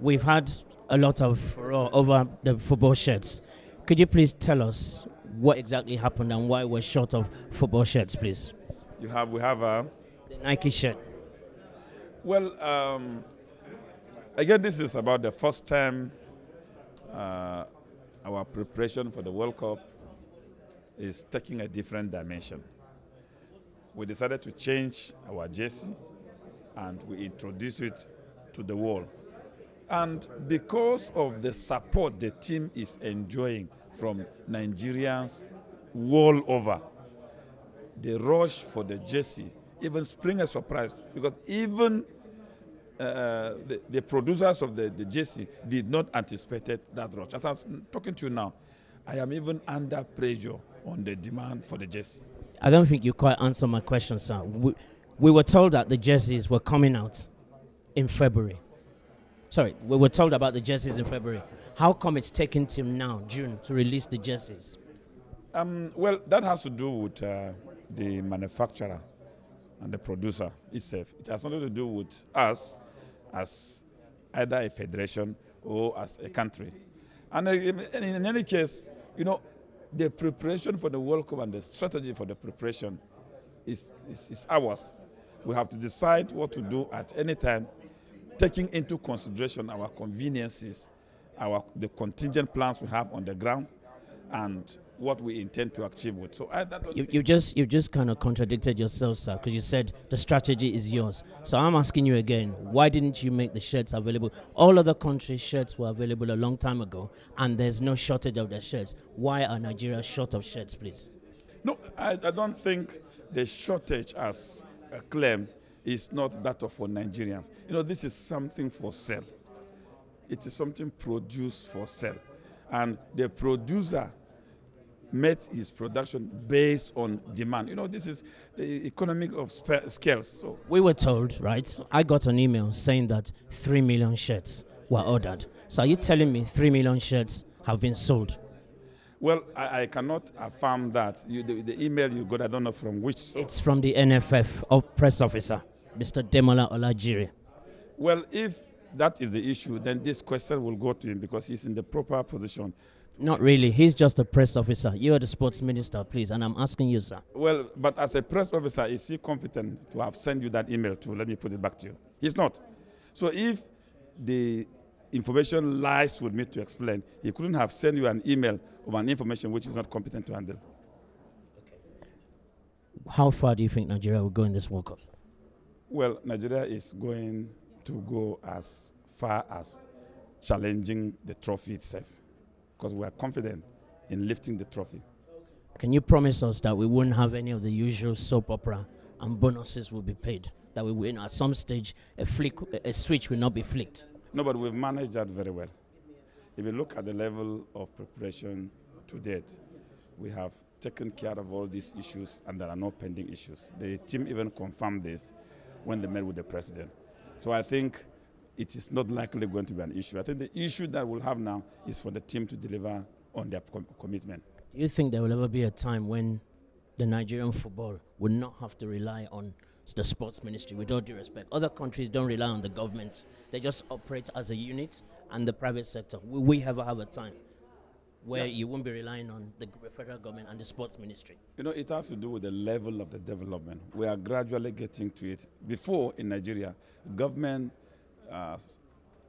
We've had a lot of over the football shirts. Could you please tell us what exactly happened and why we're short of football shirts, please? You have we have a The Nike shirts. well um, again this is about the first time uh, our preparation for the World Cup is taking a different dimension. We decided to change our jersey and we introduced it to the world. And because of the support the team is enjoying from Nigerians world over, the rush for the jersey even spring a surprise because even uh, the, the producers of the, the jersey did not anticipate that rush. As I'm talking to you now, I am even under pressure on the demand for the jersey. I don't think you quite answered my question, sir. We, we were told that the jerseys were coming out in February. Sorry, we were told about the jerseys in February. How come it's taken till now, June, to release the jerseys? Um, well, that has to do with uh, the manufacturer and the producer itself. It has nothing to do with us as either a federation or as a country. And uh, in, any case, you know, the preparation for the World Cup and the strategy for the preparation is, is, is ours. We have to decide what to do at any time, taking into consideration our conveniences, our the contingent plans we have on the ground, and what we intend to achieve with. So I, that You, you just you just kind of contradicted yourself, sir, because you said the strategy is yours. So I'm asking you again, why didn't you make the shirts available? All other countries' shirts were available a long time ago, and there's no shortage of the shirts. Why are Nigeria short of shirts, please? No, I, I don't think the shortage as a uh, claim is not that of for Nigerians. You know, this is something for sale. It is something produced for sale. And the producer met his production based on demand. You know, this is the economic of scales. So We were told, right? I got an email saying that three million shirts were ordered. So are you telling me three million shirts have been sold? Well, I, I cannot affirm that. You, the, the email you got, I don't know from which source. It's from the NFF or oh, press officer, Mr. Demola Olajire. Well, if that is the issue, then this question will go to him because he's in the proper position. Not really. He's just a press officer. You are the sports minister, please, and I'm asking you, sir. Well, but as a press officer, is he competent to have sent you that email to let me put it back to you? He's not. So if the information lies with me to explain, he couldn't have sent you an email of an information which is not competent to handle. Okay. How far do you think Nigeria will go in this World Cup? Well, Nigeria is going to go as far as challenging the trophy itself because we are confident in lifting the trophy. Can you promise us that we won't have any of the usual soap opera and bonuses will be paid? That we will, at some stage, a flick, a switch will not be flicked. No, but we've managed that very well. If you look at the level of preparation to date, we have taken care of all these issues and there are no pending issues. The team even confirmed this when they met with the president. So I think it is not likely going to be an issue. I think the issue that we'll have now is for the team to deliver on their com- commitment. Do you think there will ever be a time when the Nigerian football will not have to rely on the sports ministry, with all due respect? Other countries don't rely on the government, they just operate as a unit and the private sector. Will we ever have a time where Yeah. you won't be relying on the federal government and the sports ministry? You know, it has to do with the level of the development. We are gradually getting to it. Before in Nigeria, government uh,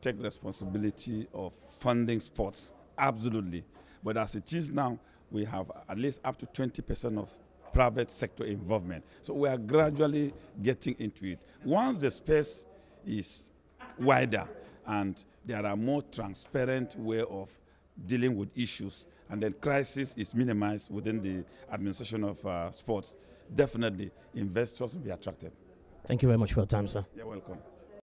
take responsibility of funding sports, absolutely. But as it is now, we have at least up to 20% of private sector involvement. So we are gradually getting into it. Once the space is wider and there are more transparent way of dealing with issues and then crisis is minimized within the administration of uh, sports, definitely investors will be attracted. Thank you very much for your time, sir. You're welcome.